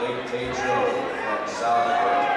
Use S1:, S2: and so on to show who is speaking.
S1: Lake Tejo from Solid